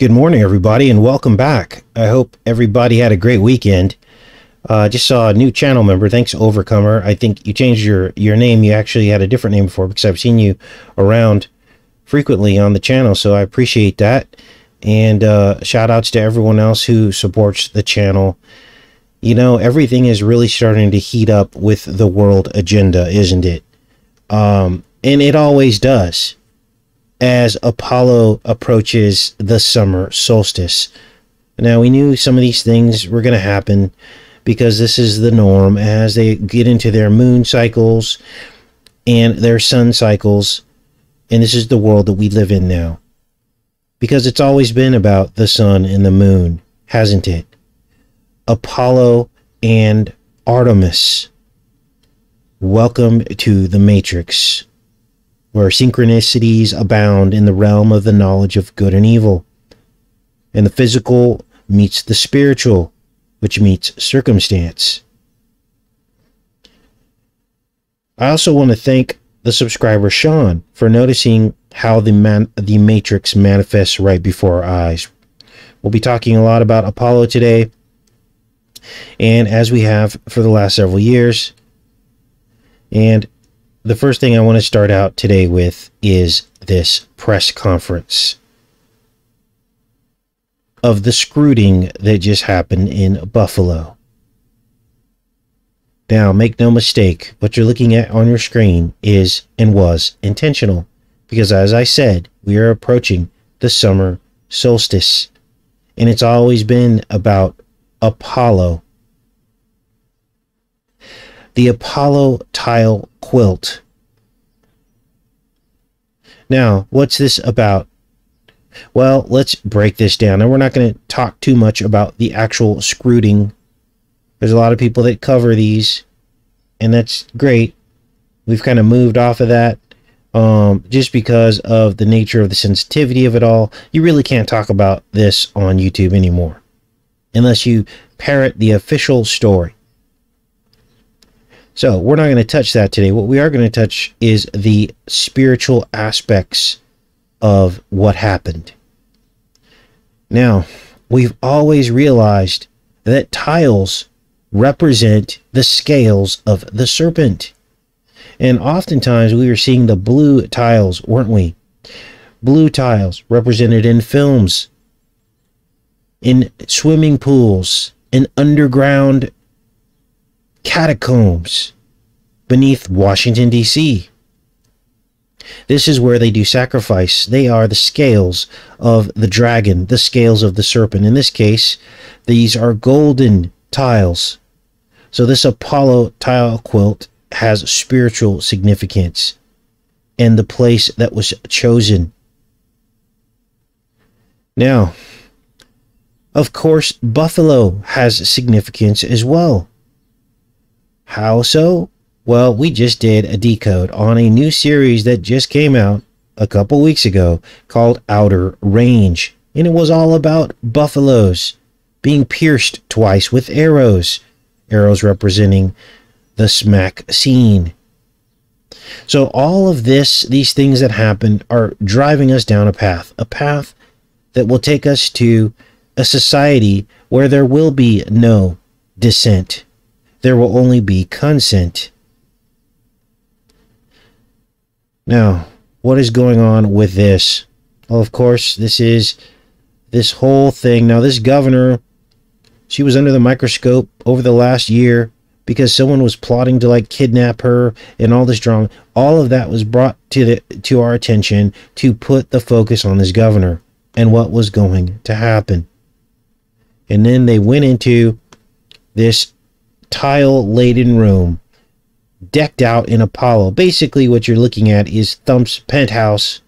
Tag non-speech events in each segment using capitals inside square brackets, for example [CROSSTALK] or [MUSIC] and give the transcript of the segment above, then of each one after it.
Good morning, everybody, and welcome back. I hope everybody had a great weekend. Uh, just saw a new channel member. Thanks, Overcomer. I think you changed your, your name. You actually had a different name before because I've seen you around frequently on the channel, so I appreciate that. And uh, shout outs to everyone else who supports the channel. You know, everything is really starting to heat up with the world agenda, isn't it? Um, and it always does as Apollo approaches the summer solstice. Now, we knew some of these things were going to happen because this is the norm as they get into their moon cycles and their sun cycles. And this is the world that we live in now. Because it's always been about the sun and the moon, hasn't it? Apollo and Artemis. Welcome to the Matrix where synchronicities abound in the realm of the knowledge of good and evil. And the physical meets the spiritual, which meets circumstance. I also want to thank the subscriber Sean for noticing how the man the matrix manifests right before our eyes. We'll be talking a lot about Apollo today, and as we have for the last several years. And the first thing I want to start out today with is this press conference of the scrooting that just happened in Buffalo. Now, make no mistake, what you're looking at on your screen is and was intentional because, as I said, we are approaching the summer solstice, and it's always been about Apollo the Apollo tile quilt. Now, what's this about? Well, let's break this down. And we're not going to talk too much about the actual scrooting. There's a lot of people that cover these, and that's great. We've kind of moved off of that um, just because of the nature of the sensitivity of it all. You really can't talk about this on YouTube anymore unless you parrot the official story. So we're not going to touch that today. What we are going to touch is the spiritual aspects of what happened. Now, we've always realized that tiles represent the scales of the serpent. And oftentimes we were seeing the blue tiles, weren't we? Blue tiles represented in films, in swimming pools, in underground catacombs beneath Washington, D.C. This is where they do sacrifice. They are the scales of the dragon, the scales of the serpent. In this case, these are golden tiles. So this Apollo tile quilt has spiritual significance and the place that was chosen. Now, of course, buffalo has significance as well. How so? Well, we just did a decode on a new series that just came out a couple weeks ago called Outer Range. And it was all about buffaloes being pierced twice with arrows, arrows representing the smack scene. So all of this, these things that happened are driving us down a path, a path that will take us to a society where there will be no dissent there will only be consent. Now, what is going on with this? Well, of course, this is this whole thing. Now, this governor, she was under the microscope over the last year because someone was plotting to like kidnap her and all this drama. All of that was brought to the to our attention to put the focus on this governor and what was going to happen. And then they went into this tile laden room decked out in Apollo. Basically, what you're looking at is Thump's penthouse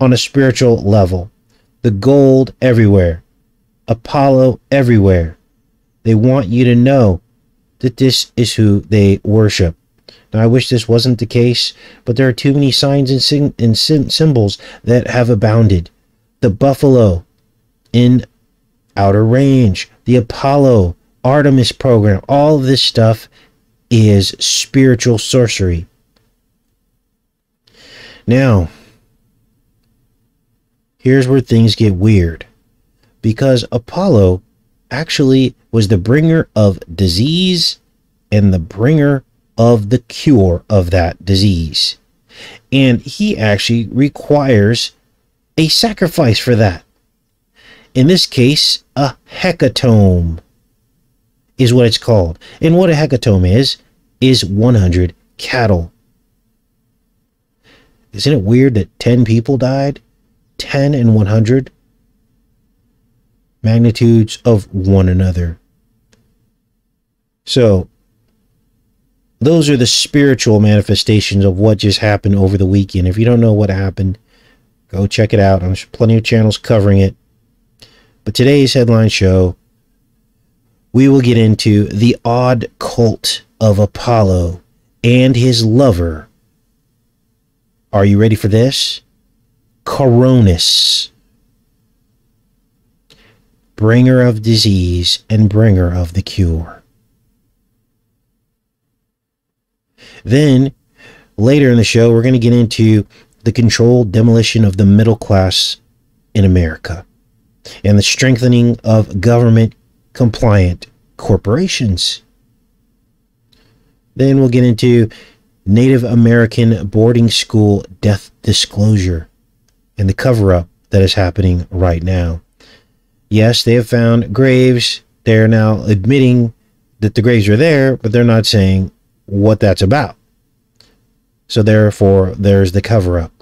on a spiritual level. The gold everywhere, Apollo everywhere. They want you to know that this is who they worship. Now, I wish this wasn't the case, but there are too many signs and, and symbols that have abounded. The buffalo in outer range, the Apollo Artemis program, all of this stuff is spiritual sorcery. Now, here's where things get weird. because Apollo actually was the bringer of disease and the bringer of the cure of that disease. And he actually requires a sacrifice for that. In this case, a hecatomb is what it's called. And what a hecatomb is, is 100 cattle. Isn't it weird that 10 people died? 10 and 100? Magnitudes of one another. So, those are the spiritual manifestations of what just happened over the weekend. If you don't know what happened, go check it out. There's plenty of channels covering it. But today's headline show, we will get into the odd cult of Apollo and his lover. Are you ready for this? Coronis, bringer of disease and bringer of the cure. Then, later in the show, we're going to get into the controlled demolition of the middle class in America and the strengthening of government compliant corporations. Then we'll get into Native American boarding school death disclosure and the cover up that is happening right now. Yes, they have found graves. They're now admitting that the graves are there, but they're not saying what that's about. So, therefore, there's the cover up.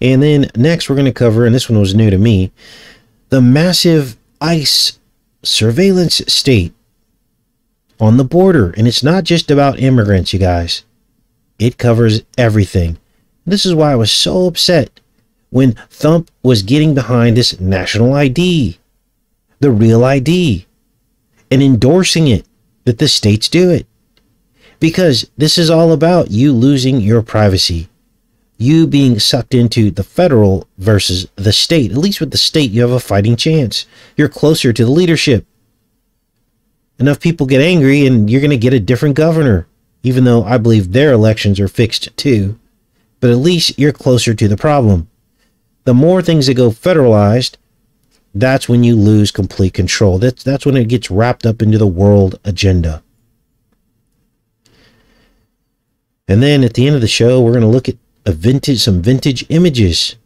And then next, we're going to cover, and this one was new to me, the massive ICE surveillance state on the border. And it's not just about immigrants, you guys, it covers everything. This is why I was so upset when Thump was getting behind this national ID, the real ID, and endorsing it that the states do it. Because this is all about you losing your privacy you being sucked into the federal versus the state. At least with the state, you have a fighting chance. You're closer to the leadership. Enough people get angry, and you're going to get a different governor, even though I believe their elections are fixed too. But at least you're closer to the problem. The more things that go federalized, that's when you lose complete control. That's, that's when it gets wrapped up into the world agenda. And then at the end of the show, we're going to look at vintage some vintage images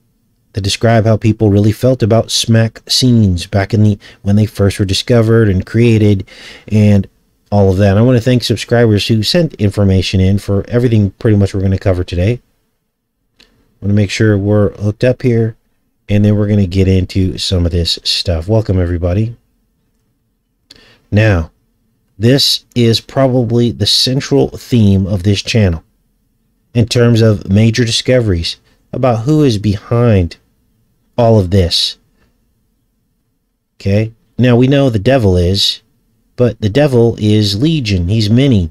that describe how people really felt about smack scenes back in the when they first were discovered and created and all of that. I want to thank subscribers who sent information in for everything pretty much we're going to cover today. I want to make sure we're hooked up here and then we're going to get into some of this stuff. Welcome everybody. Now, this is probably the central theme of this channel in terms of major discoveries about who is behind all of this. Okay? Now we know the devil is, but the devil is legion. He's many.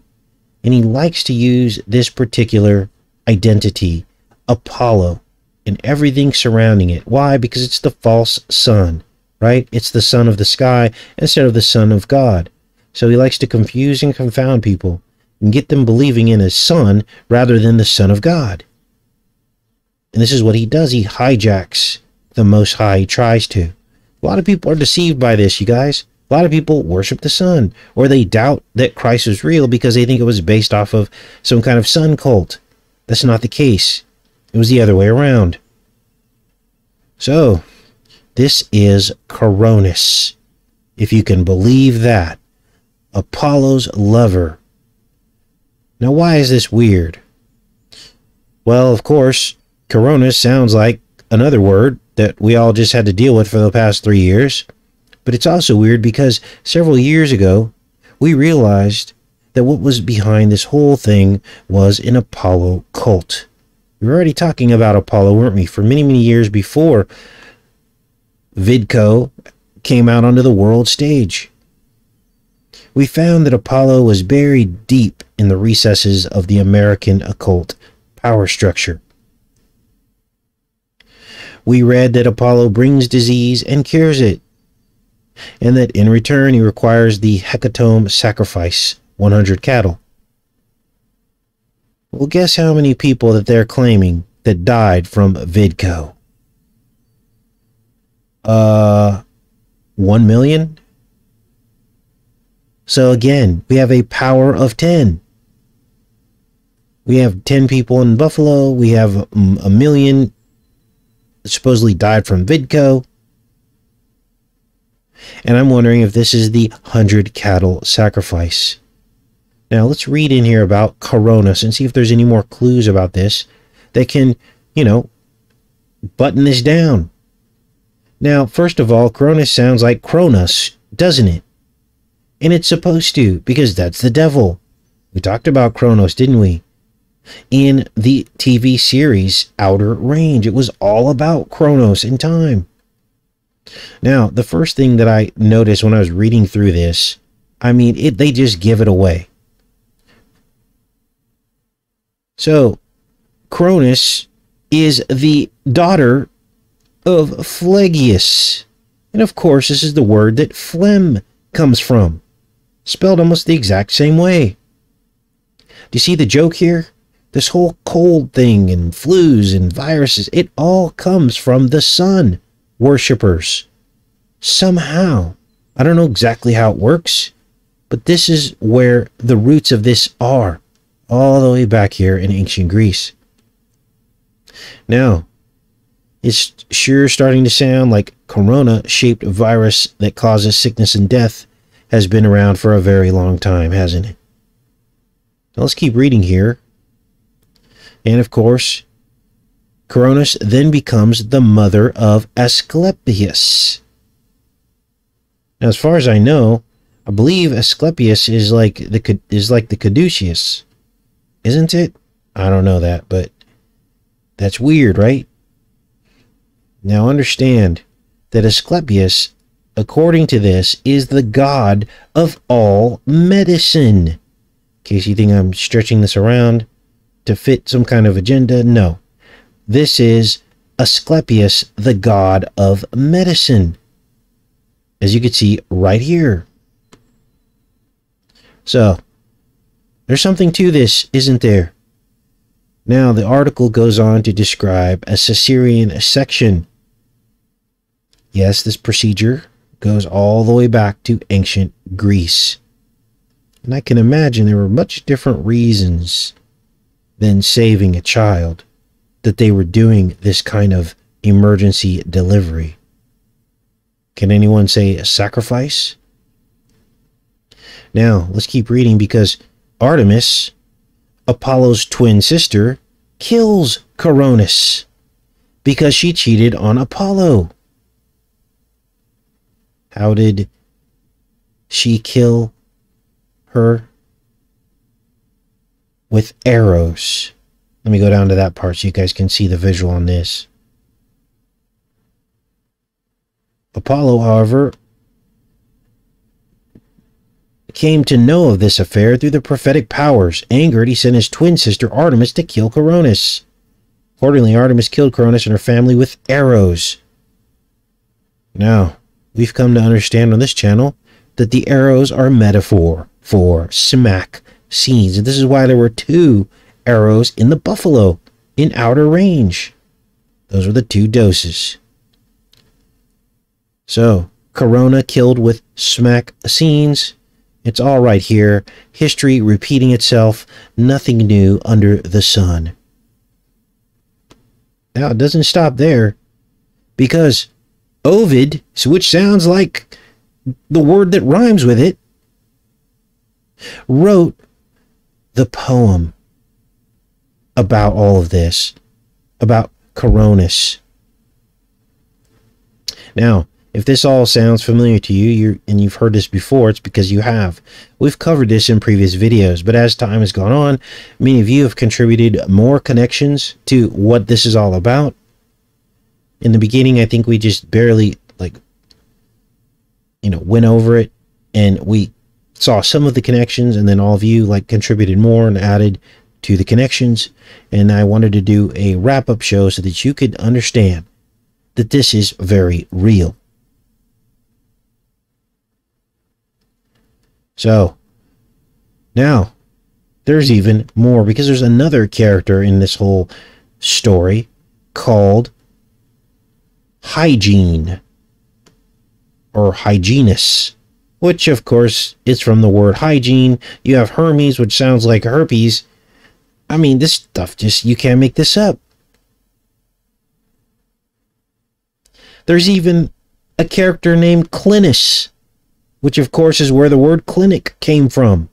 And he likes to use this particular identity, Apollo, and everything surrounding it. Why? Because it's the false sun, right? It's the sun of the sky instead of the son of God. So he likes to confuse and confound people and get them believing in his son rather than the Son of God. And this is what he does. He hijacks the Most High. He tries to. A lot of people are deceived by this, you guys. A lot of people worship the sun, or they doubt that Christ is real because they think it was based off of some kind of sun cult. That's not the case. It was the other way around. So, this is Coronis, if you can believe that. Apollo's lover now, why is this weird? Well, of course, corona sounds like another word that we all just had to deal with for the past three years. But it's also weird because several years ago, we realized that what was behind this whole thing was an Apollo cult. We were already talking about Apollo, weren't we, for many, many years before Vidco came out onto the world stage we found that Apollo was buried deep in the recesses of the American occult power structure. We read that Apollo brings disease and cures it, and that in return he requires the hecatomb sacrifice 100 cattle. Well, guess how many people that they're claiming that died from Vidco? Uh, 1 million? So again, we have a power of 10. We have 10 people in Buffalo. We have mm, a million supposedly died from Vidco. And I'm wondering if this is the 100 cattle sacrifice. Now, let's read in here about Coronis and see if there's any more clues about this that can, you know, button this down. Now, first of all, Coronis sounds like Cronus, doesn't it? And it's supposed to, because that's the devil. We talked about Kronos, didn't we? In the TV series Outer Range, it was all about Kronos and time. Now, the first thing that I noticed when I was reading through this, I mean, it, they just give it away. So, Coronis is the daughter of Phlegyas. And of course, this is the word that phlegm comes from, spelled almost the exact same way. Do you see the joke here? This whole cold thing and flus and viruses, it all comes from the sun worshippers. Somehow. I don't know exactly how it works, but this is where the roots of this are, all the way back here in ancient Greece. Now, it's sure starting to sound like corona shaped virus that causes sickness and death has been around for a very long time, hasn't it? Now let's keep reading here. And of course, Coronis then becomes the mother of Asclepius. Now, as far as I know, I believe Asclepius is like the is like the Caduceus, isn't it? I don't know that, but that's weird, right? Now understand that Asclepius, according to this, is the god of all medicine. In case you think I'm stretching this around to fit some kind of agenda, no. This is Asclepius, the god of medicine. As you can see right here. So, there's something to this, isn't there? Now, the article goes on to describe a Caesarean section. Yes, this procedure goes all the way back to ancient Greece. And I can imagine there were much different reasons than saving a child that they were doing this kind of emergency delivery. Can anyone say a sacrifice? Now, let's keep reading because Artemis, Apollo's twin sister, kills Coronis because she cheated on Apollo. How did she kill her? With arrows. Let me go down to that part so you guys can see the visual on this. Apollo, however, came to know of this affair through the prophetic powers. Angered, he sent his twin sister Artemis to kill Coronis. Accordingly, Artemis killed Coronis and her family with arrows. Now, we've come to understand on this channel that the arrows are metaphor for smack scenes. And this is why there were two arrows in the buffalo in outer range. Those were the two doses. So, Corona killed with smack scenes. It's all right here. History repeating itself. Nothing new under the sun. Now, it doesn't stop there. Because Ovid, which sounds like the word that rhymes with it, wrote the poem about all of this, about Coronis. Now, if this all sounds familiar to you you and you've heard this before, it's because you have. We've covered this in previous videos, but as time has gone on, many of you have contributed more connections to what this is all about. In the beginning, I think we just barely, like, you know, went over it and we saw some of the connections and then all of you, like, contributed more and added to the connections. And I wanted to do a wrap up show so that you could understand that this is very real. So, now, there's even more because there's another character in this whole story called Hygiene. or hygienists, which of course is from the word hygiene. You have Hermes, which sounds like herpes. I mean, this stuff just, you can't make this up. There's even a character named Clinus, which of course is where the word clinic came from.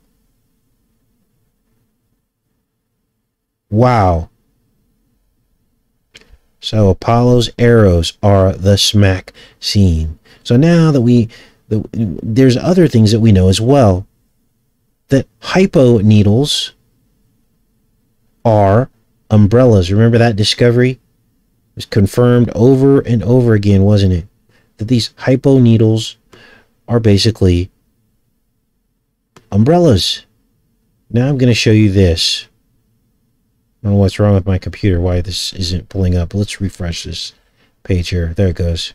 Wow. So Apollo's arrows are the smack scene. So now that we, there's other things that we know as well. That hypo needles are umbrellas. Remember that discovery? It was confirmed over and over again, wasn't it? That these hypo needles are basically umbrellas. Now I'm going to show you this. I don't know what's wrong with my computer, why this isn't pulling up. Let's refresh this page here. There it goes.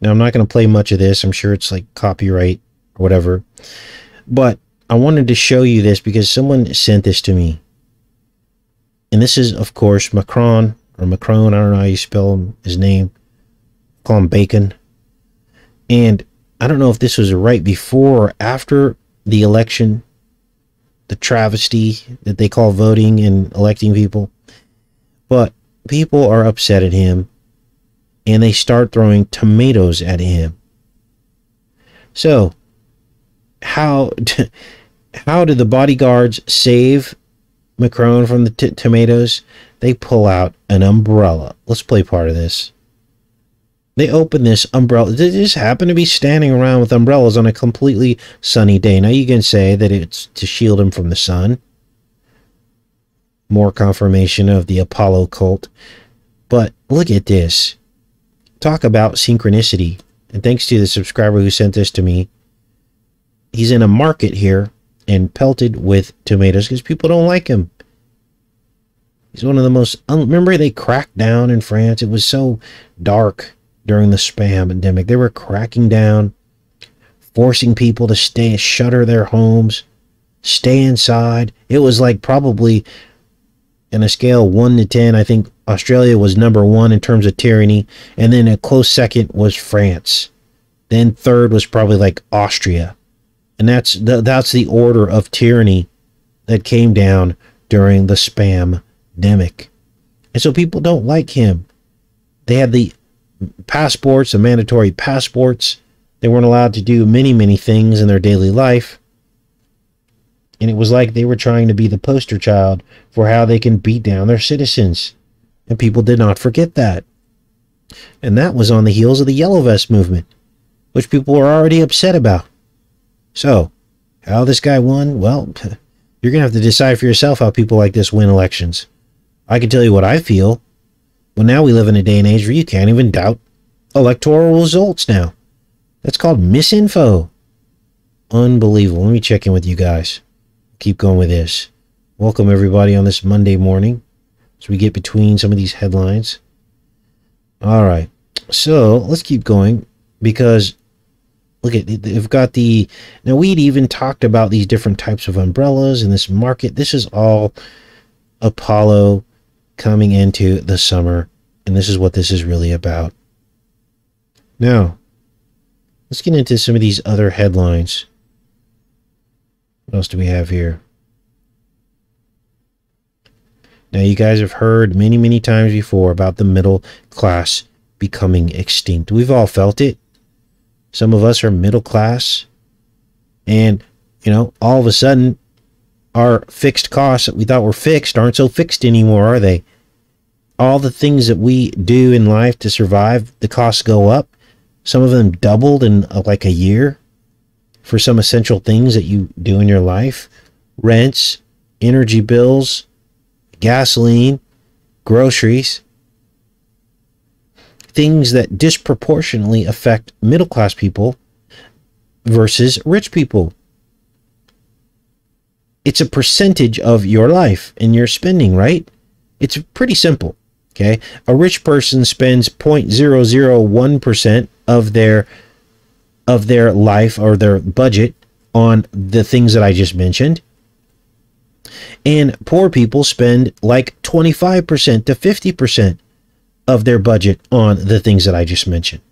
Now, I'm not going to play much of this. I'm sure it's like copyright or whatever. But I wanted to show you this because someone sent this to me. And this is, of course, Macron or Macron. I don't know how you spell his name. Call him Bacon. And I don't know if this was right before or after the election the travesty that they call voting and electing people. But people are upset at him and they start throwing tomatoes at him. So, how [LAUGHS] how do the bodyguards save Macron from the tomatoes? They pull out an umbrella. Let's play part of this. They open this umbrella. They just happen to be standing around with umbrellas on a completely sunny day. Now you can say that it's to shield him from the sun. More confirmation of the Apollo cult. But look at this. Talk about synchronicity. And thanks to the subscriber who sent this to me. He's in a market here and pelted with tomatoes because people don't like him. He's one of the most. Remember, they cracked down in France. It was so dark during the spam pandemic. They were cracking down, forcing people to stay, shutter their homes, stay inside. It was like probably in a scale 1 to 10, I think Australia was number one in terms of tyranny. And then a close second was France. Then third was probably like Austria. And that's the, that's the order of tyranny that came down during the spam demic. And so people don't like him. They had the passports the mandatory passports. They weren't allowed to do many, many things in their daily life. And it was like they were trying to be the poster child for how they can beat down their citizens. And people did not forget that. And that was on the heels of the Yellow Vest movement, which people were already upset about. So, how this guy won? Well, [LAUGHS] you're going to have to decide for yourself how people like this win elections. I can tell you what I feel. Well, now we live in a day and age where you can't even doubt electoral results now. That's called misinfo. Unbelievable. Let me check in with you guys. Keep going with this. Welcome, everybody, on this Monday morning as we get between some of these headlines. All right. So let's keep going because look at they've got the now we'd even talked about these different types of umbrellas in this market. This is all Apollo coming into the summer, and this is what this is really about. Now, let's get into some of these other headlines. What else do we have here? Now, you guys have heard many, many times before about the middle class becoming extinct. We've all felt it. Some of us are middle class, and, you know, all of a sudden, our fixed costs that we thought were fixed aren't so fixed anymore, are they? All the things that we do in life to survive, the costs go up. Some of them doubled in uh, like a year for some essential things that you do in your life rents, energy bills, gasoline, groceries, things that disproportionately affect middle class people versus rich people it's a percentage of your life and your spending, right? It's pretty simple. Okay. A rich person spends 0.001% of their of their life or their budget on the things that I just mentioned. And poor people spend like 25% to 50% of their budget on the things that I just mentioned.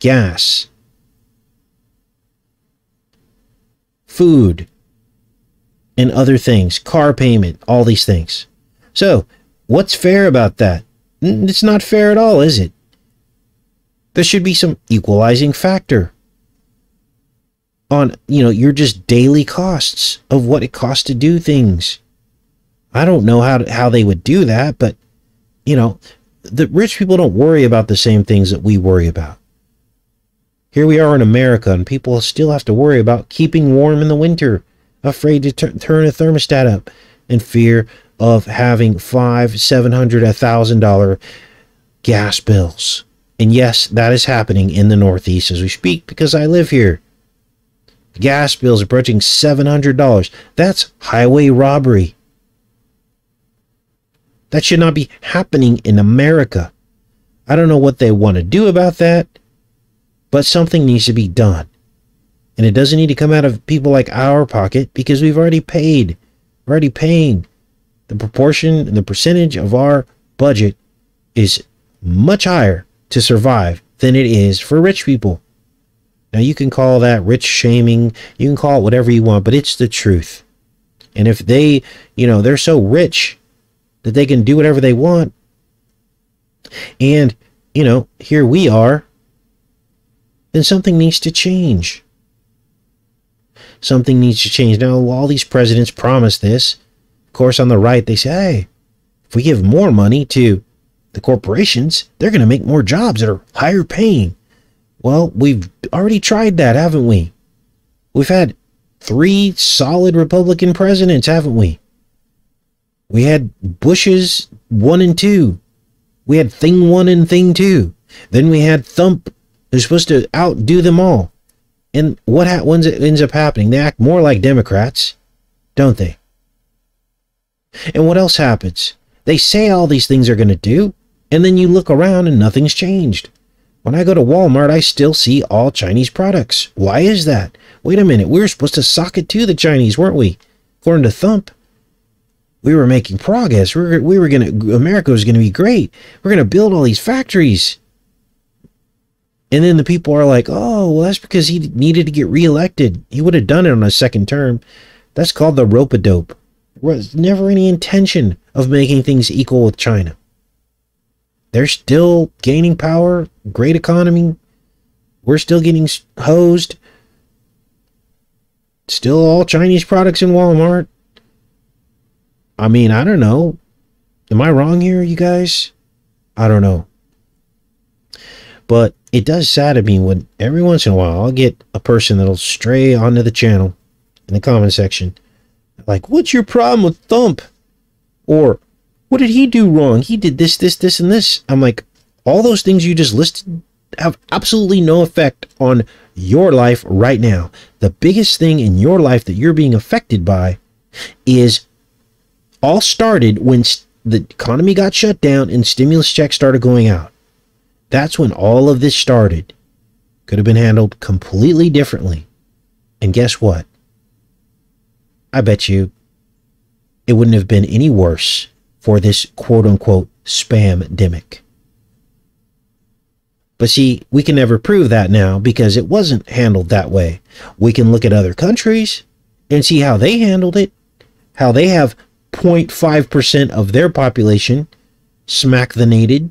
gas, food, and other things, car payment, all these things. So, what's fair about that? It's not fair at all, is it? There should be some equalizing factor on, you know, your just daily costs of what it costs to do things. I don't know how to, how they would do that, but you know, the rich people don't worry about the same things that we worry about. Here we are in America, and people still have to worry about keeping warm in the winter, afraid to turn a thermostat up, in fear of having five, seven hundred, a thousand dollar gas bills. And yes, that is happening in the Northeast as we speak because I live here. The gas bills approaching $700. That's highway robbery. That should not be happening in America. I don't know what they want to do about that, but something needs to be done. And it doesn't need to come out of people like our pocket because we've already paid. We're already paying. The proportion and the percentage of our budget is much higher to survive than it is for rich people. Now, you can call that rich shaming, you can call it whatever you want, but it's the truth. And if they, you know, they're so rich that they can do whatever they want. And, you know, here we are, then something needs to change. Something needs to change. Now, all these presidents promise this. Of course, on the right, they say, hey, if we give more money to the corporations, they're going to make more jobs that are higher paying. Well, we've already tried that, haven't we? We've had three solid Republican presidents, haven't we? We had bushes one and two. We had thing one and thing two. Then we had Thump, They're supposed to outdo them all. And what ha- ends up happening? They act more like Democrats, don't they? And what else happens? They say all these things are going to do, and then you look around and nothing's changed. When I go to Walmart, I still see all Chinese products. Why is that? Wait a minute, we were supposed to sock it to the Chinese, weren't we? According to Thump we were making progress. We were, we were going to, America was going to be great. We're going to build all these factories. And then the people are like, oh, well, that's because he needed to get reelected. He would have done it on a second term. That's called the rope a dope. There was never any intention of making things equal with China. They're still gaining power, great economy. We're still getting hosed. Still all Chinese products in Walmart. I mean, I don't know. Am I wrong here, you guys? I don't know. But it does sadden me when every once in a while I'll get a person that'll stray onto the channel in the comment section. Like, what's your problem with Thump? Or, what did he do wrong? He did this, this, this, and this. I'm like, all those things you just listed have absolutely no effect on your life right now. The biggest thing in your life that you're being affected by is all started when the economy got shut down and stimulus checks started going out. That's when all of this started. Could have been handled completely differently. And guess what? I bet you it wouldn't have been any worse for this quote unquote spam demic. But see, we can never prove that now because it wasn't handled that way. We can look at other countries and see how they handled it, how they have 0.5% of their population smack the nated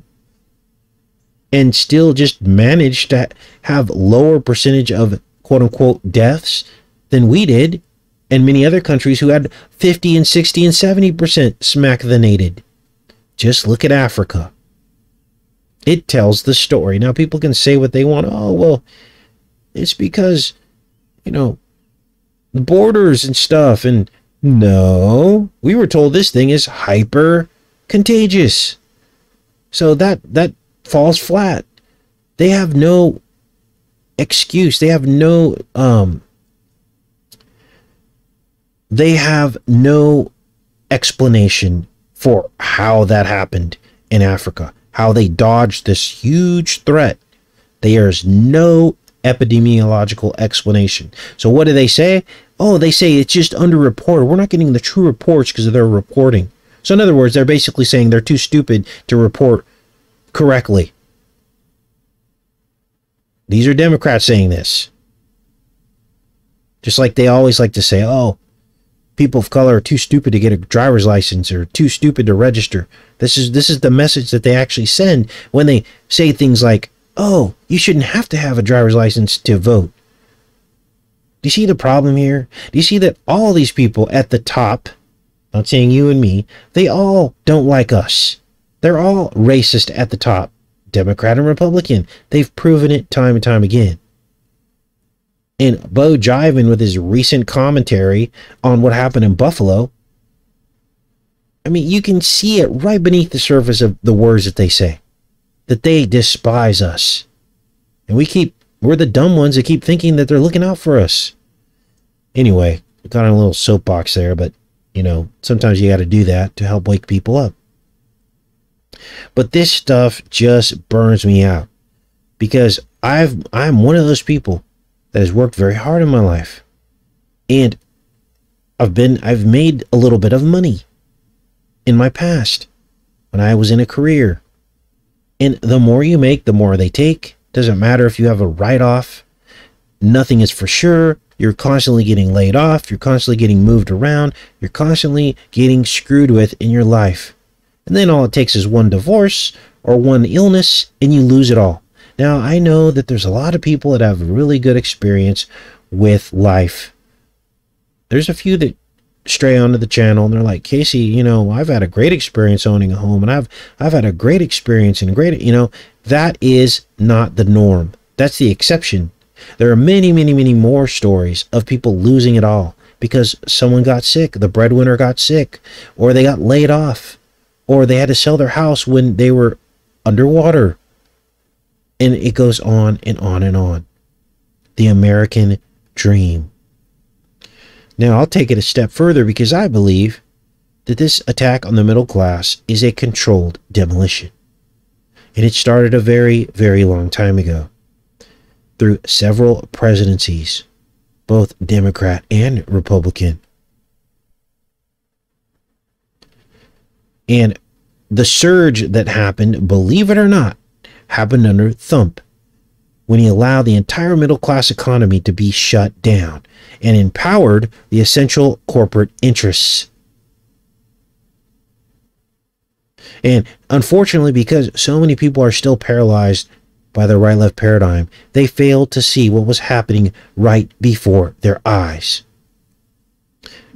and still just manage to have lower percentage of quote unquote deaths than we did and many other countries who had 50 and 60 and 70% smack the nated just look at africa. It tells the story. Now people can say what they want. Oh well it's because you know the borders and stuff and no, we were told this thing is hyper contagious. So that that falls flat. They have no excuse. They have no um they have no explanation for how that happened in Africa, how they dodged this huge threat. There's no epidemiological explanation. So what do they say? Oh, they say it's just underreported. We're not getting the true reports because of their reporting. So, in other words, they're basically saying they're too stupid to report correctly. These are Democrats saying this. Just like they always like to say, oh, people of color are too stupid to get a driver's license or too stupid to register. This is this is the message that they actually send when they say things like, "Oh, you shouldn't have to have a driver's license to vote." Do you see the problem here? Do you see that all these people at the top, not saying you and me, they all don't like us. They're all racist at the top, Democrat and Republican. They've proven it time and time again. And Bo Jivin with his recent commentary on what happened in Buffalo. I mean, you can see it right beneath the surface of the words that they say. That they despise us. And we keep we're the dumb ones that keep thinking that they're looking out for us. Anyway, got on a little soapbox there, but you know, sometimes you got to do that to help wake people up. But this stuff just burns me out because I've I'm one of those people that has worked very hard in my life. And I've been I've made a little bit of money in my past when I was in a career. And the more you make, the more they take. Doesn't matter if you have a write off. Nothing is for sure. You're constantly getting laid off. You're constantly getting moved around. You're constantly getting screwed with in your life. And then all it takes is one divorce or one illness and you lose it all. Now, I know that there's a lot of people that have really good experience with life. There's a few that stray onto the channel and they're like, Casey, you know, I've had a great experience owning a home and I've I've had a great experience and great, you know, that is not the norm. That's the exception. There are many, many, many more stories of people losing it all because someone got sick, the breadwinner got sick, or they got laid off, or they had to sell their house when they were underwater, and it goes on and on and on. The American dream. Now, I'll take it a step further because I believe that this attack on the middle class is a controlled demolition. And it started a very, very long time ago through several presidencies, both Democrat and Republican. And the surge that happened, believe it or not, happened under Thump when he allowed the entire middle class economy to be shut down and empowered the essential corporate interests. And unfortunately, because so many people are still paralyzed by the right left paradigm, they failed to see what was happening right before their eyes.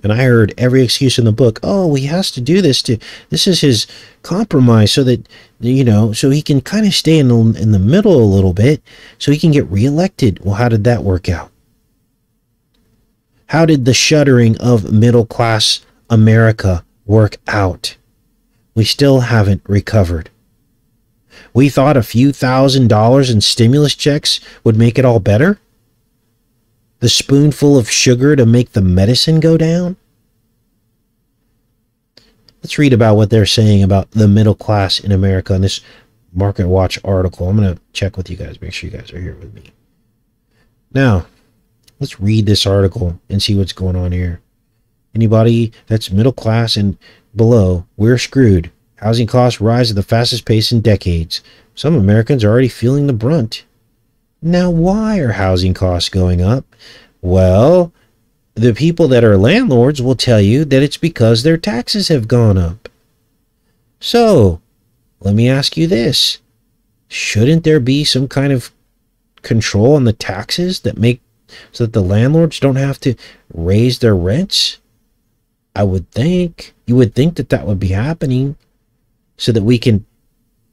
And I heard every excuse in the book. Oh, he has to do this to. This is his compromise, so that you know, so he can kind of stay in the in the middle a little bit, so he can get reelected. Well, how did that work out? How did the shuttering of middle class America work out? We still haven't recovered. We thought a few thousand dollars in stimulus checks would make it all better the spoonful of sugar to make the medicine go down? Let's read about what they're saying about the middle class in America in this Market Watch article. I'm going to check with you guys, make sure you guys are here with me. Now, let's read this article and see what's going on here. Anybody that's middle class and below, we're screwed. Housing costs rise at the fastest pace in decades. Some Americans are already feeling the brunt. Now, why are housing costs going up? Well, the people that are landlords will tell you that it's because their taxes have gone up. So, let me ask you this. Shouldn't there be some kind of control on the taxes that make so that the landlords don't have to raise their rents? I would think you would think that that would be happening so that we can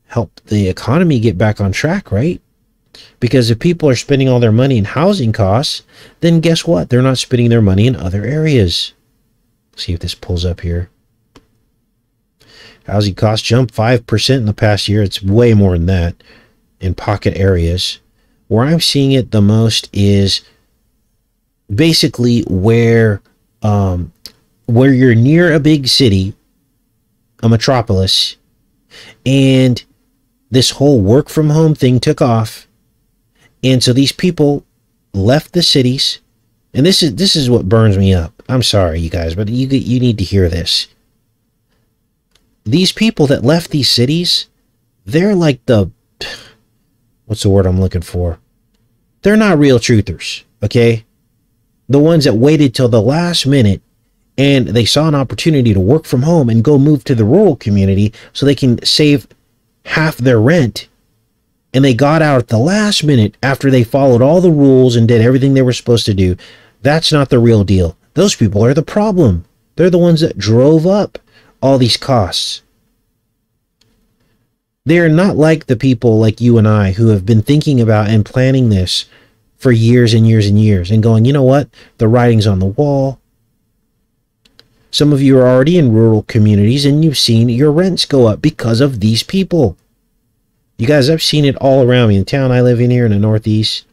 help the economy get back on track, right? Because if people are spending all their money in housing costs, then guess what? They're not spending their money in other areas. Let's see if this pulls up here. Housing costs jumped 5% in the past year. It's way more than that in pocket areas. Where I'm seeing it the most is basically where um, where you're near a big city, a metropolis, and this whole work from home thing took off and so these people left the cities, and this is this is what burns me up. I'm sorry, you guys, but you you need to hear this. These people that left these cities, they're like the what's the word I'm looking for? they're not real truthers, okay? The ones that waited till the last minute and they saw an opportunity to work from home and go move to the rural community so they can save half their rent and they got out at the last minute after they followed all the rules and did everything they were supposed to do. That's not the real deal. Those people are the problem. They're the ones that drove up all these costs. They're not like the people like you and I who have been thinking about and planning this for years and years and years and going, you know what? The writing's on the wall. Some of you are already in rural communities and you've seen your rents go up because of these people. You guys, I've seen it all around me. In the town I live in here in the Northeast,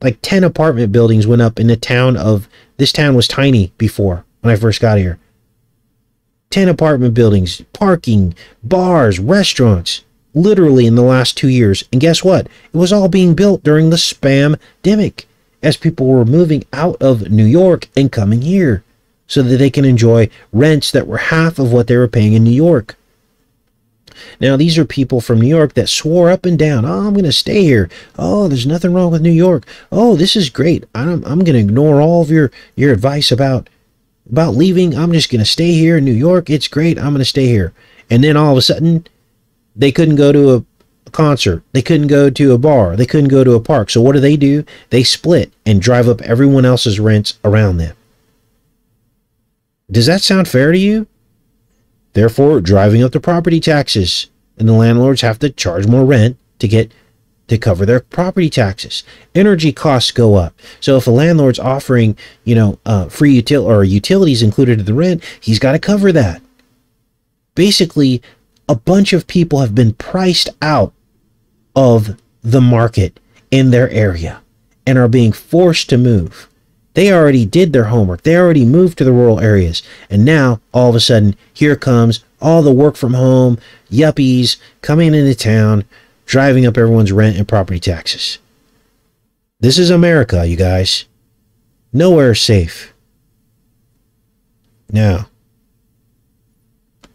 like 10 apartment buildings went up in the town of, this town was tiny before when I first got here. 10 apartment buildings, parking, bars, restaurants, literally in the last two years. And guess what? It was all being built during the spam demic as people were moving out of New York and coming here so that they can enjoy rents that were half of what they were paying in New York. Now, these are people from New York that swore up and down, oh, I'm going to stay here. Oh, there's nothing wrong with New York. Oh, this is great. I'm, I'm going to ignore all of your, your advice about, about leaving. I'm just going to stay here in New York. It's great. I'm going to stay here. And then all of a sudden, they couldn't go to a concert. They couldn't go to a bar. They couldn't go to a park. So what do they do? They split and drive up everyone else's rents around them. Does that sound fair to you? Therefore, driving up the property taxes, and the landlords have to charge more rent to get to cover their property taxes. Energy costs go up. So if a landlord's offering, you know, uh, free util or utilities included in the rent, he's got to cover that. Basically, a bunch of people have been priced out of the market in their area and are being forced to move. They already did their homework. They already moved to the rural areas. And now, all of a sudden, here comes all the work from home, yuppies coming into town, driving up everyone's rent and property taxes. This is America, you guys. Nowhere safe. Now,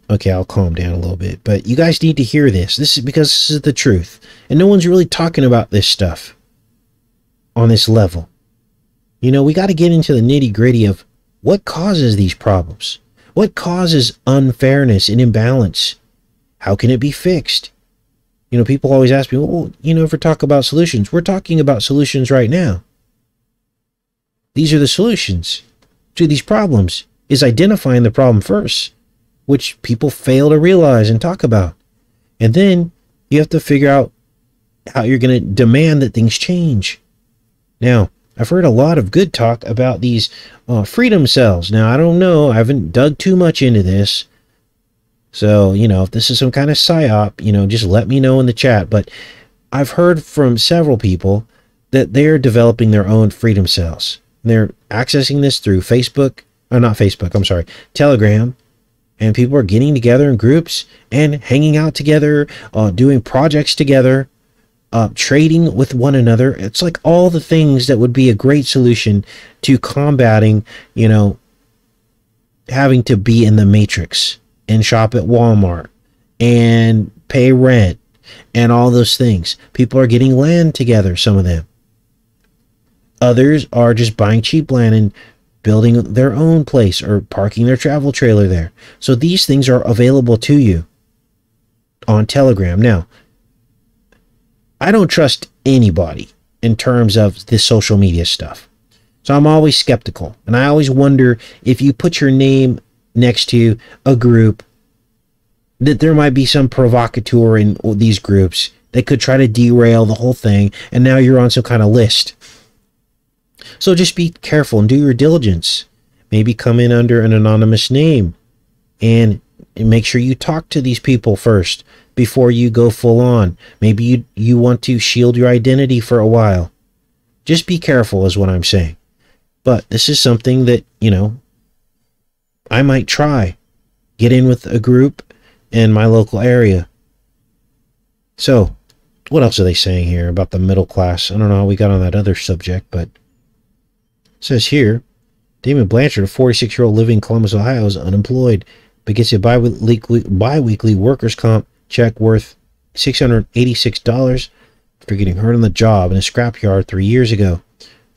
okay, I'll calm down a little bit, but you guys need to hear this. This is because this is the truth. And no one's really talking about this stuff on this level. You know, we got to get into the nitty gritty of what causes these problems. What causes unfairness and imbalance? How can it be fixed? You know, people always ask me, well, you know, if we talk about solutions, we're talking about solutions right now. These are the solutions to these problems is identifying the problem first, which people fail to realize and talk about. And then you have to figure out how you're going to demand that things change. Now, I've heard a lot of good talk about these uh, freedom cells. Now, I don't know. I haven't dug too much into this. So, you know, if this is some kind of psyop, you know, just let me know in the chat. But I've heard from several people that they're developing their own freedom cells. They're accessing this through Facebook, or not Facebook, I'm sorry, Telegram. And people are getting together in groups and hanging out together, uh, doing projects together uh, trading with one another. It's like all the things that would be a great solution to combating, you know, having to be in the matrix and shop at Walmart and pay rent and all those things. People are getting land together, some of them. Others are just buying cheap land and building their own place or parking their travel trailer there. So these things are available to you on Telegram. Now, I don't trust anybody in terms of this social media stuff. So I'm always skeptical. And I always wonder if you put your name next to a group, that there might be some provocateur in these groups that could try to derail the whole thing. And now you're on some kind of list. So just be careful and do your diligence. Maybe come in under an anonymous name and make sure you talk to these people first before you go full on. Maybe you, you want to shield your identity for a while. Just be careful, is what I'm saying. But this is something that, you know, I might try. Get in with a group in my local area. So, what else are they saying here about the middle class? I don't know how we got on that other subject, but says here Damon Blanchard, a 46 year old living in Columbus, Ohio, is unemployed, but gets a bi weekly, bi -weekly workers' comp check worth $686 after getting hurt on the job in a scrapyard three years ago.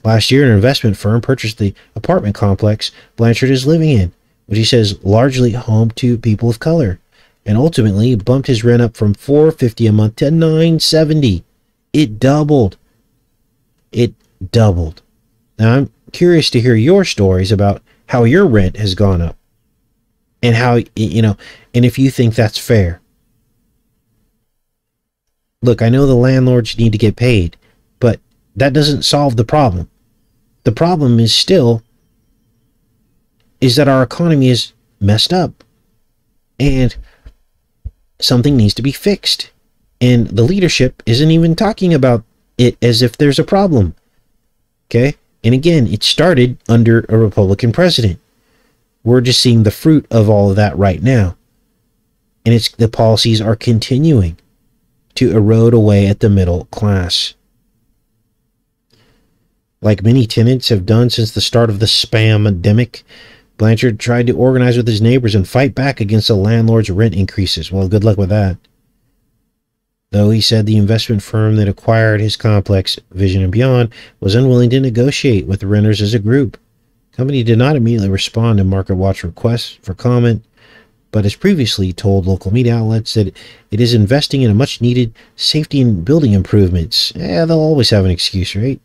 Last year, an investment firm purchased the apartment complex Blanchard is living in, which he says largely home to people of color, and ultimately bumped his rent up from 450 a month to 970. It doubled. It doubled. Now I'm curious to hear your stories about how your rent has gone up and how you know and if you think that's fair. Look, I know the landlords need to get paid, but that doesn't solve the problem. The problem is still is that our economy is messed up and something needs to be fixed. And the leadership isn't even talking about it as if there's a problem. Okay? And again, it started under a Republican president. We're just seeing the fruit of all of that right now. And it's the policies are continuing to erode away at the middle class. Like many tenants have done since the start of the spam endemic, Blanchard tried to organize with his neighbors and fight back against the landlord's rent increases. Well, good luck with that. Though he said the investment firm that acquired his complex, Vision and Beyond, was unwilling to negotiate with the renters as a group. The company did not immediately respond to Market Watch requests for comment, but has previously told local media outlets that it is investing in a much needed safety and building improvements. Yeah, they'll always have an excuse, right?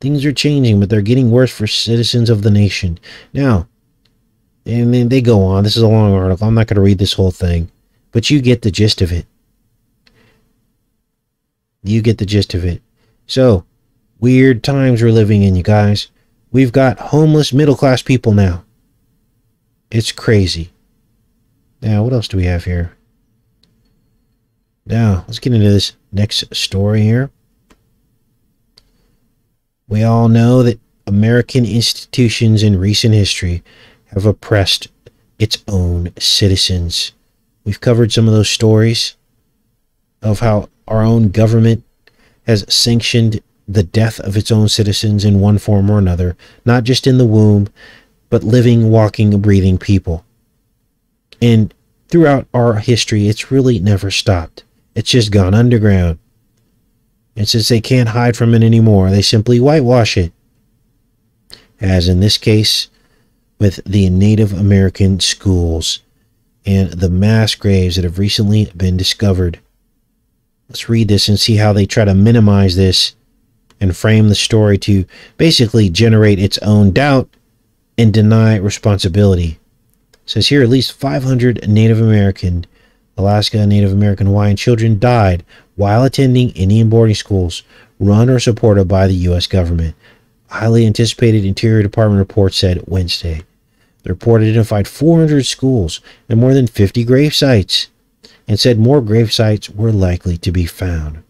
Things are changing, but they're getting worse for citizens of the nation. Now, and then they go on. This is a long article. I'm not going to read this whole thing, but you get the gist of it. You get the gist of it. So, weird times we're living in, you guys. We've got homeless middle class people now. It's crazy. Now, what else do we have here? Now, let's get into this next story here. We all know that American institutions in recent history have oppressed its own citizens. We've covered some of those stories of how our own government has sanctioned the death of its own citizens in one form or another, not just in the womb, but living, walking, breathing people. And throughout our history, it's really never stopped. It's just gone underground. And since they can't hide from it anymore, they simply whitewash it. As in this case, with the Native American schools and the mass graves that have recently been discovered. Let's read this and see how they try to minimize this and frame the story to basically generate its own doubt and deny responsibility. It says here at least 500 Native American, Alaska Native American Hawaiian children died while attending Indian boarding schools run or supported by the U.S. government. Highly anticipated Interior Department report said Wednesday. The report identified 400 schools and more than 50 grave sites and said more grave sites were likely to be found.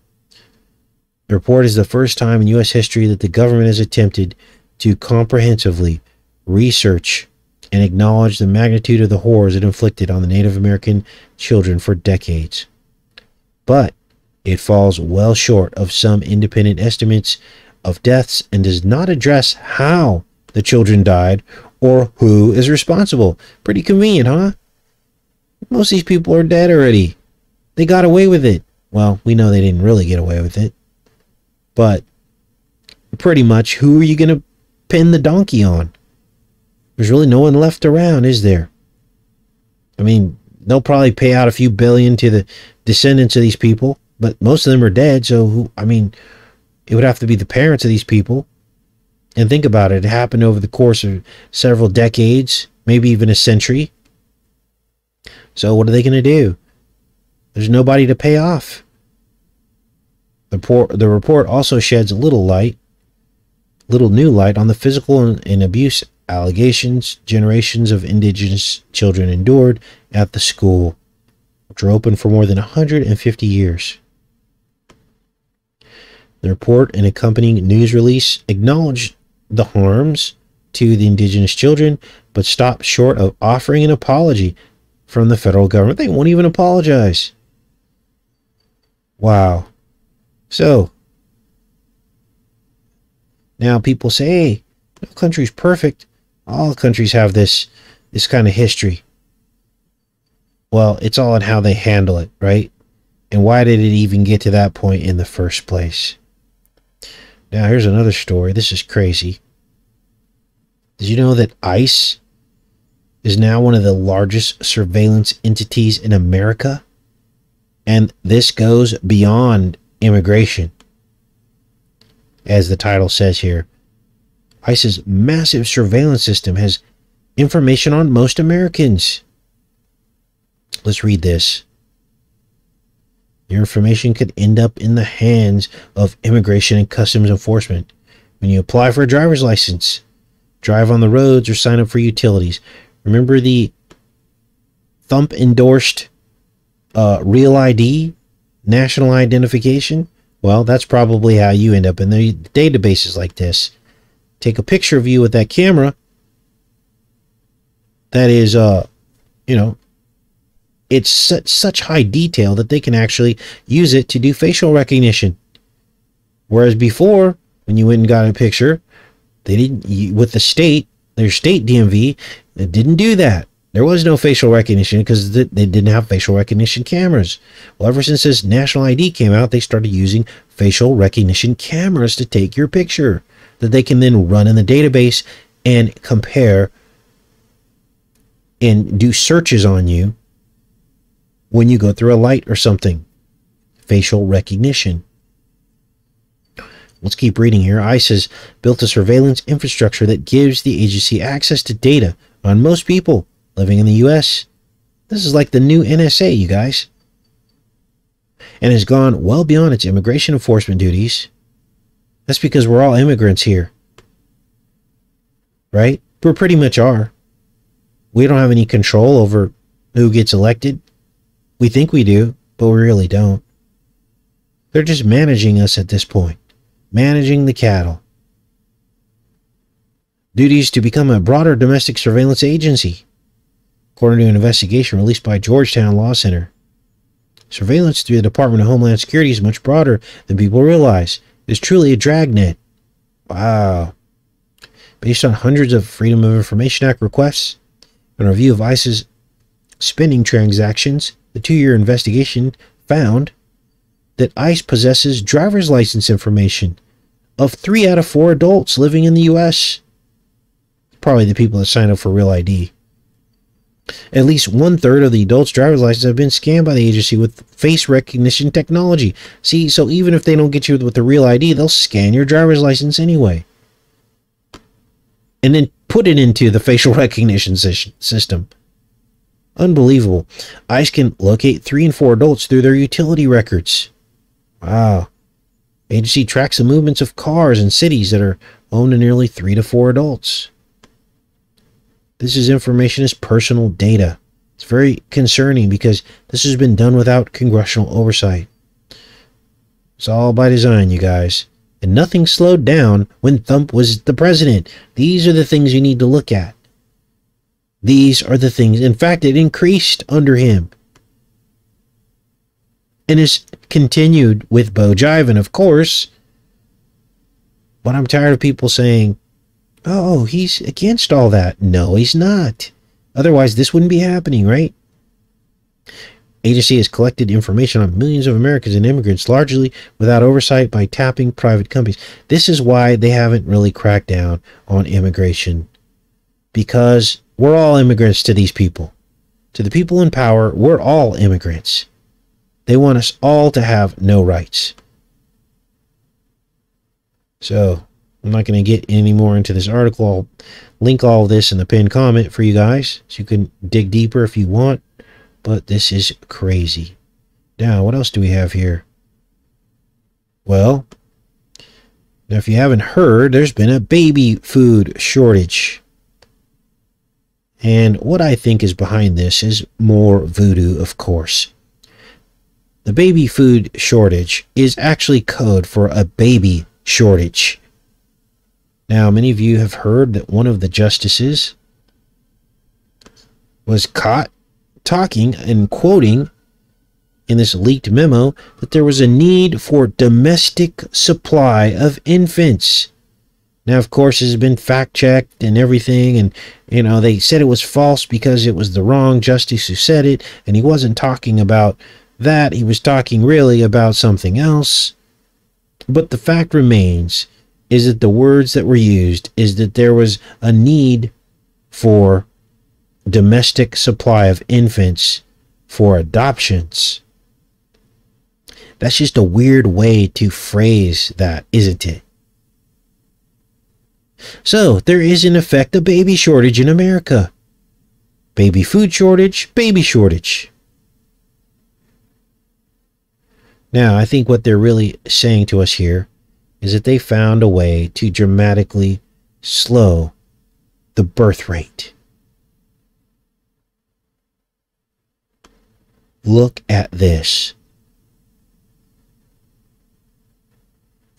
The report is the first time in U.S. history that the government has attempted to comprehensively research, and acknowledge the magnitude of the horrors it inflicted on the Native American children for decades. But it falls well short of some independent estimates of deaths and does not address how the children died or who is responsible. Pretty convenient, huh? Most of these people are dead already. They got away with it. Well, we know they didn't really get away with it. But pretty much, who are you going to pin the donkey on? There's really no one left around, is there? I mean, they'll probably pay out a few billion to the descendants of these people, but most of them are dead. So, who, I mean, it would have to be the parents of these people. And think about it, it happened over the course of several decades, maybe even a century. So, what are they going to do? There's nobody to pay off. The, por- the report also sheds a little light, little new light on the physical and, and abuse allegations generations of indigenous children endured at the school, which are open for more than 150 years. The report and accompanying news release acknowledged the harms to the indigenous children, but stopped short of offering an apology from the federal government. They won't even apologize. Wow. So, now people say, hey, no country's perfect all countries have this this kind of history. Well, it's all in how they handle it, right? And why did it even get to that point in the first place? Now, here's another story. This is crazy. Did you know that ICE is now one of the largest surveillance entities in America? And this goes beyond immigration. As the title says here, ICE's massive surveillance system has information on most Americans. Let's read this. Your information could end up in the hands of immigration and customs enforcement when you apply for a driver's license, drive on the roads, or sign up for utilities. Remember the Thump endorsed uh, real ID, national identification? Well, that's probably how you end up in the databases like this. Take a picture of you with that camera. That is, uh, you know, it's such, such high detail that they can actually use it to do facial recognition. Whereas before, when you went and got a picture, they didn't, with the state, their state DMV, it didn't do that. There was no facial recognition because they didn't have facial recognition cameras. Well, ever since this national ID came out, they started using facial recognition cameras to take your picture that they can then run in the database and compare and do searches on you when you go through a light or something. Facial recognition. Let's keep reading here. ICE has built a surveillance infrastructure that gives the agency access to data on most people living in the U.S. This is like the new NSA, you guys. And has gone well beyond its immigration enforcement duties. That's because we're all immigrants here. Right? We pretty much are. We don't have any control over who gets elected. We think we do, but we really don't. They're just managing us at this point, managing the cattle. Duties to become a broader domestic surveillance agency, according to an investigation released by Georgetown Law Center. Surveillance through the Department of Homeland Security is much broader than people realize. Is truly a dragnet. Wow. Based on hundreds of Freedom of Information Act requests and a review of ICE's spending transactions, the two year investigation found that ICE possesses driver's license information of three out of four adults living in the U.S. Probably the people that signed up for Real ID. At least one third of the adults' driver's licenses have been scanned by the agency with face recognition technology. See, so even if they don't get you with the real ID, they'll scan your driver's license anyway. And then put it into the facial [LAUGHS] recognition system. Unbelievable. ICE can locate three and four adults through their utility records. Wow. Agency tracks the movements of cars in cities that are owned to nearly three to four adults. This is information is personal data. It's very concerning because this has been done without congressional oversight. It's all by design, you guys. And nothing slowed down when Thump was the president. These are the things you need to look at. These are the things. In fact, it increased under him. And is continued with Bo Jiven, of course. But I'm tired of people saying, oh, he's against all that. No, he's not. Otherwise, this wouldn't be happening, right? Agency has collected information on millions of Americans and immigrants, largely without oversight by tapping private companies. This is why they haven't really cracked down on immigration. Because we're all immigrants to these people. To the people in power, we're all immigrants. They want us all to have no rights. So, I'm not going to get any more into this article. I'll link all this in the pinned comment for you guys so you can dig deeper if you want. But this is crazy. Now, what else do we have here? Well, now if you haven't heard, there's been a baby food shortage. And what I think is behind this is more voodoo, of course. The baby food shortage is actually code for a baby shortage. Now, many of you have heard that one of the justices was caught talking and quoting in this leaked memo that there was a need for domestic supply of infants. Now, of course, it's been fact checked and everything, and you know they said it was false because it was the wrong justice who said it, and he wasn't talking about that he was talking really about something else. But the fact remains is it the words that were used is that there was a need for domestic supply of infants for adoptions. That's just a weird way to phrase that, isn't it? So, there is in effect a baby shortage in America. Baby food shortage, baby shortage. Now, I think what they're really saying to us here is that they found a way to dramatically slow the birth rate. Look at this.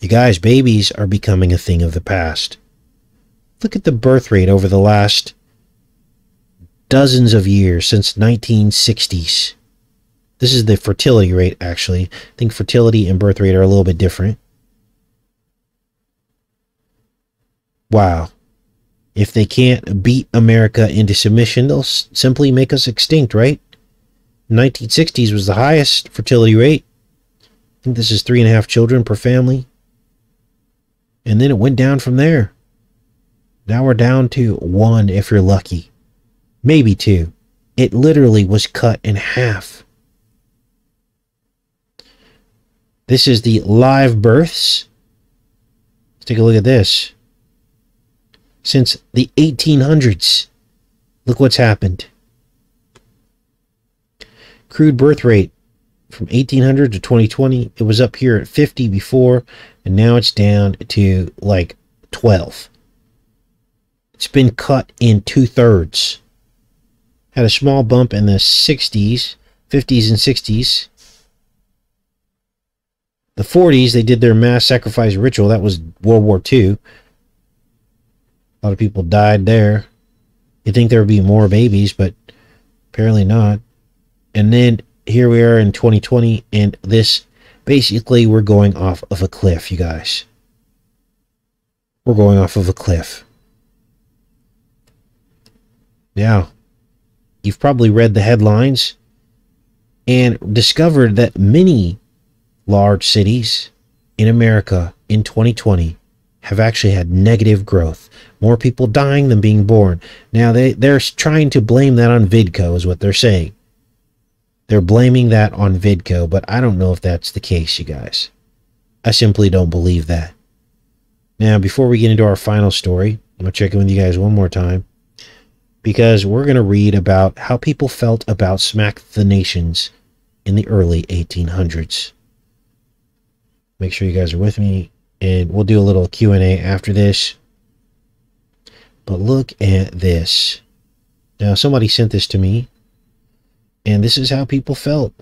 You guys, babies are becoming a thing of the past. Look at the birth rate over the last dozens of years since 1960s. This is the fertility rate, actually. I think fertility and birth rate are a little bit different. Wow. If they can't beat America into submission, they'll simply make us extinct, right? 1960s was the highest fertility rate. I think this is three and a half children per family. And then it went down from there. Now we're down to one if you're lucky. Maybe two. It literally was cut in half. This is the live births. Let's take a look at this. Since the 1800s, look what's happened. Crude birth rate from 1800 to 2020, it was up here at 50 before, and now it's down to like 12. It's been cut in two thirds. Had a small bump in the 60s, 50s, and 60s. The 40s, they did their mass sacrifice ritual. That was World War II. A lot of people died there. You'd think there would be more babies, but apparently not. And then here we are in 2020, and this basically we're going off of a cliff, you guys. We're going off of a cliff. Now, you've probably read the headlines and discovered that many large cities in America in 2020 have actually had negative growth. More people dying than being born. Now they, they're trying to blame that on Vidco is what they're saying. They're blaming that on Vidco, but I don't know if that's the case, you guys. I simply don't believe that. Now, before we get into our final story, I'm going to check in with you guys one more time because we're going to read about how people felt about Smack the Nations in the early 1800s. Make sure you guys are with me and we'll do a little Q&A after this. But look at this. Now somebody sent this to me and this is how people felt.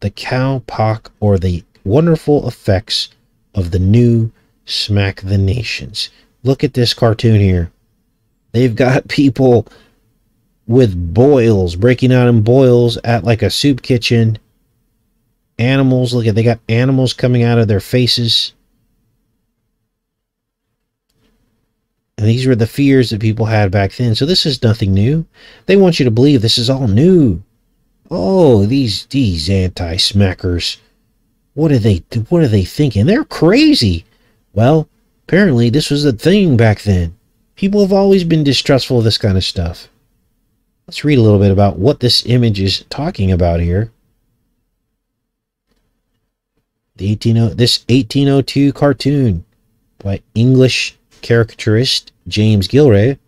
The cow pock or the wonderful effects of the new Smack the Nations. Look at this cartoon here. They've got [LAUGHS] people with boils, breaking out in boils at like a soup kitchen. Animals, look at they got animals coming out of their faces. These were the fears that people had back then. So this is nothing new. They want you to believe this is all new. Oh, these these anti-smackers. What are they what are they thinking? They're crazy. Well, apparently this was a thing back then. People have always been distrustful of this kind of stuff. Let's read a little bit about what this image is talking about here. The 18, this 1802 cartoon by English caricaturist James Gillray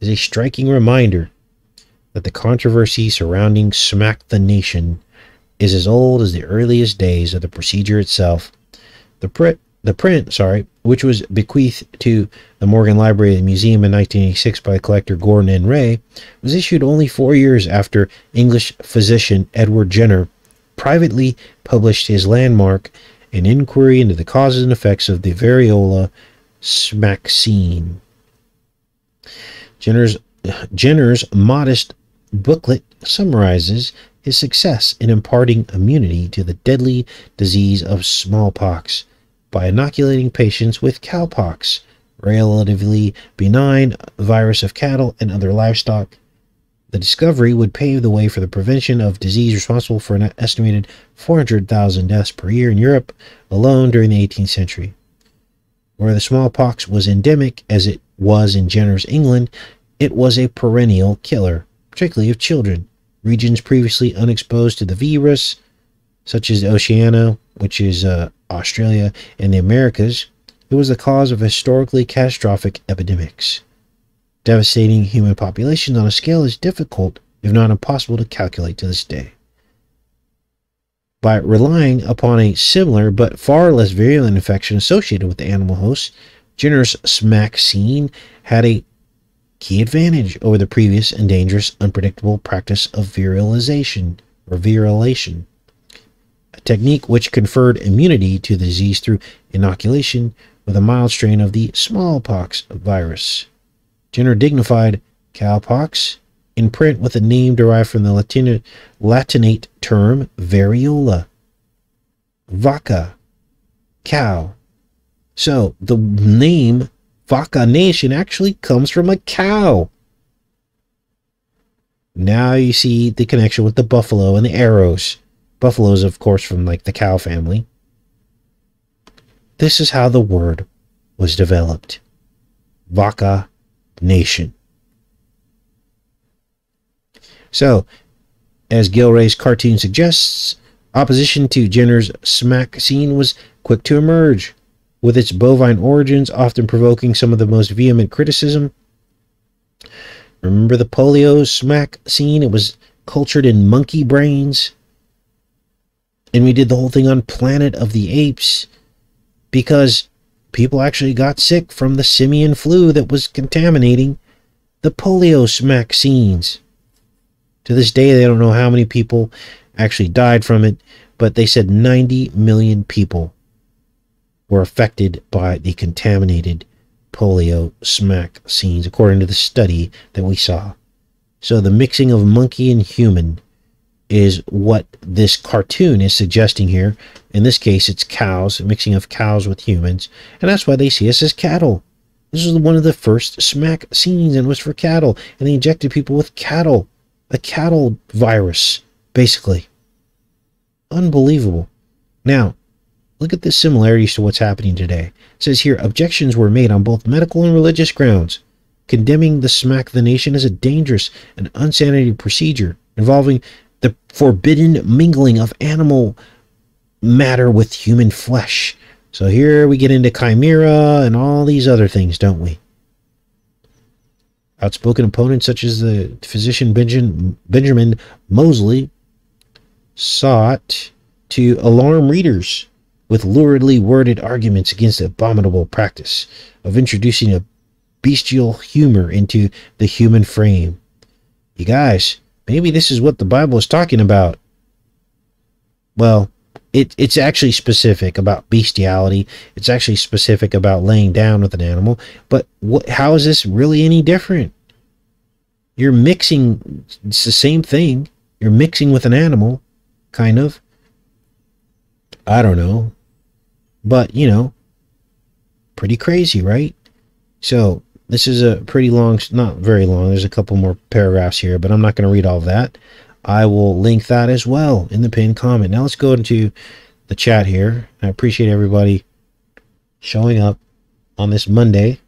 is a striking reminder that the controversy surrounding Smack the Nation is as old as the earliest days of the procedure itself. The, print, the print, sorry, which was bequeathed to the Morgan Library and Museum in 1986 by collector Gordon N. Ray, was issued only four years after English physician Edward Jenner privately published his landmark, An Inquiry into the Causes and Effects of the Variola Smaxine. Jenner's, Jenner's modest booklet summarizes his success in imparting immunity to the deadly disease of smallpox by inoculating patients with cowpox, relatively benign virus of cattle and other livestock. The discovery would pave the way for the prevention of disease responsible for an estimated 400,000 deaths per year in Europe alone during the 18th century. Where the smallpox was endemic, as it was in Jenner's England, it was a perennial killer, particularly of children. Regions previously unexposed to the virus, such as Oceania, which is uh, Australia, and the Americas, it was the cause of historically catastrophic epidemics. Devastating human populations on a scale is difficult, if not impossible, to calculate to this day. By relying upon a similar but far less virulent infection associated with the animal host, Jenner's smaxine had a key advantage over the previous and dangerous, unpredictable practice of virilization or virilation, a technique which conferred immunity to the disease through inoculation with a mild strain of the smallpox virus. Jenner dignified cowpox in print with a name derived from the Latin, Latinate term variola. Vaca, cow. So the name Vaca Nation actually comes from a cow. Now you see the connection with the buffalo and the arrows. Buffaloes, of course, from like the cow family. This is how the word was developed. Vaca Nation. So, as Gillray's cartoon suggests, opposition to Jenner's smack scene was quick to emerge, with its bovine origins often provoking some of the most vehement criticism. Remember the polio smack scene? It was cultured in monkey brains. And we did the whole thing on Planet of the Apes because people actually got sick from the simian flu that was contaminating the polio smack scenes. To this day, they don't know how many people actually died from it, but they said 90 million people were affected by the contaminated polio smack scenes, according to the study that we saw. So the mixing of monkey and human is what this cartoon is suggesting here. In this case, it's cows, mixing of cows with humans, and that's why they see us as cattle. This was one of the first smack scenes, and was for cattle, and they injected people with cattle a cattle virus, basically. Unbelievable. Now, look at the similarities to what's happening today. It says here objections were made on both medical and religious grounds, condemning the smack the nation as a dangerous and unsanitary procedure involving the forbidden mingling of animal matter with human flesh. So here we get into chimera and all these other things, don't we? Outspoken opponents such as the physician Benjamin, Benjamin Moseley sought to alarm readers with luridly worded arguments against the abominable practice of introducing a bestial humor into the human frame. You guys, maybe this is what the Bible is talking about. Well, it, it's actually specific about bestiality. It's actually specific about laying down with an animal. But what, how is this really any different? You're mixing, it's the same thing. You're mixing with an animal, kind of. I don't know. But, you know, pretty crazy, right? So, this is a pretty long, not very long. There's a couple more paragraphs here, but I'm not going to read all of that. I will link that as well in the pinned comment. Now let's go into the chat here. I appreciate everybody showing up on this Monday.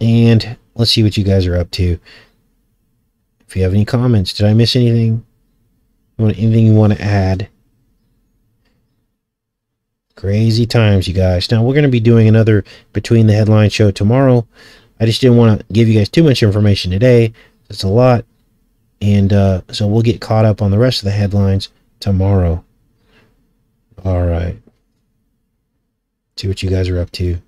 And let's see what you guys are up to. If you have any comments, did I miss anything? Anything you want to add? Crazy times, you guys. Now, we're going to be doing another Between the Headline show tomorrow. I just didn't want to give you guys too much information today. It's a lot. And uh, so we'll get caught up on the rest of the headlines tomorrow. All right. See what you guys are up to.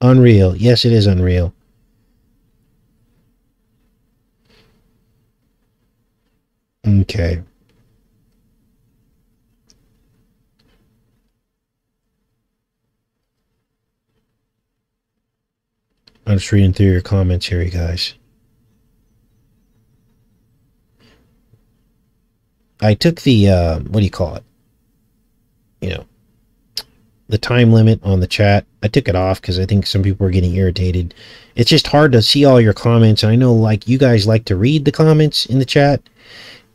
Unreal. Yes, it is unreal. Okay. I'm just reading through your comments here, you guys. I took the, uh, what do you call it? You know, the time limit on the chat. I took it off because I think some people were getting irritated. It's just hard to see all your comments. And I know like you guys like to read the comments in the chat.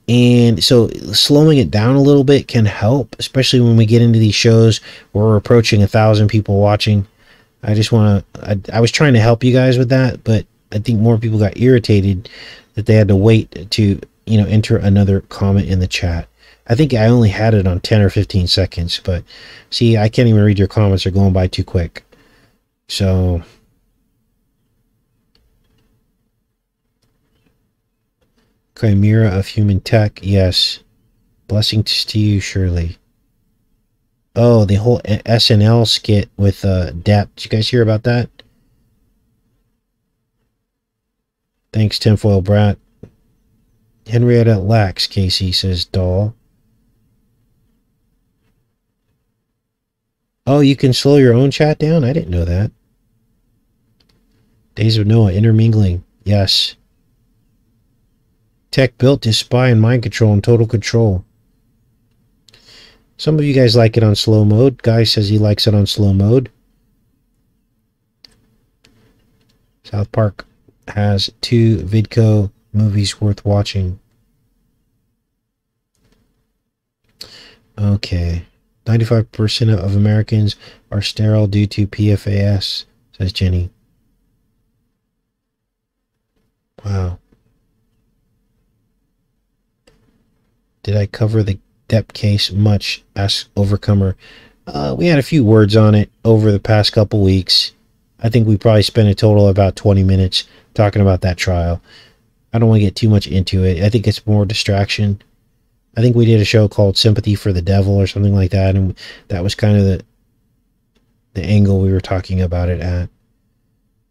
And so slowing it down a little bit can help, especially when we get into these shows where we're approaching a thousand people watching. I just want to, I, I was trying to help you guys with that, but I think more people got irritated that they had to wait to, you know, enter another comment in the chat. I think I only had it on 10 or 15 seconds, but see, I can't even read your comments. They're going by too quick. So, Chimera of Human Tech, yes. Blessings to you, Shirley. Oh, the whole SNL skit with uh, Depp. Did you guys hear about that? Thanks, Tinfoil Brat. Henrietta Lacks, Casey says, doll. Oh, you can slow your own chat down? I didn't know that. Days of Noah, intermingling. Yes. Tech built to spy and mind control and total control. Some of you guys like it on slow mode. Guy says he likes it on slow mode. South Park has two Vidco movies worth watching. Okay. 95% of Americans are sterile due to PFAS, says Jenny. Wow. Did I cover the Depp case much? Asks Overcomer. Uh, we had a few words on it over the past couple weeks. I think we probably spent a total of about 20 minutes talking about that trial. I don't want to get too much into it. I think it's more distraction I think we did a show called Sympathy for the Devil or something like that, and that was kind of the the angle we were talking about it at.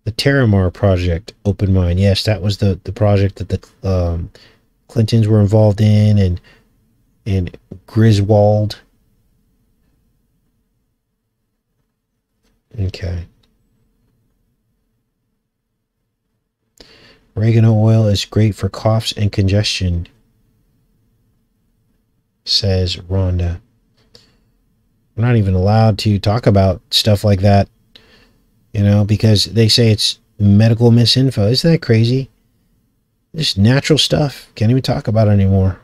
The Terramar project, Open Mind. Yes, that was the the project that the um, Clintons were involved in, and and Griswold. Okay. Oregano oil is great for coughs and congestion says Rhonda. We're not even allowed to talk about stuff like that, you know, because they say it's medical misinfo. Isn't that crazy? Just natural stuff. Can't even talk about anymore.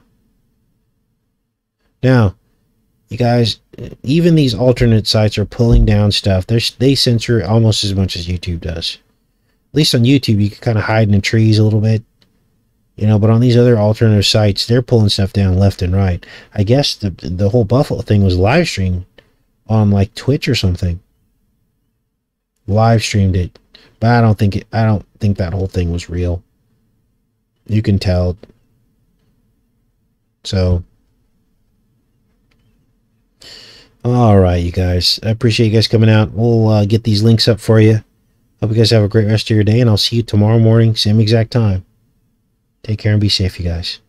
Now, you guys, even these alternate sites are pulling down stuff. They're, they censor it almost as much as YouTube does. At least on YouTube, you can kind of hide in the trees a little bit you know but on these other alternative sites they're pulling stuff down left and right i guess the the whole buffalo thing was live streamed on like twitch or something live streamed it but i don't think it, i don't think that whole thing was real you can tell so all right you guys. I appreciate you guys coming out. We'll uh, get these links up for you. Hope you guys have a great rest of your day and i'll see you tomorrow morning same exact time. Take care and be safe, you guys.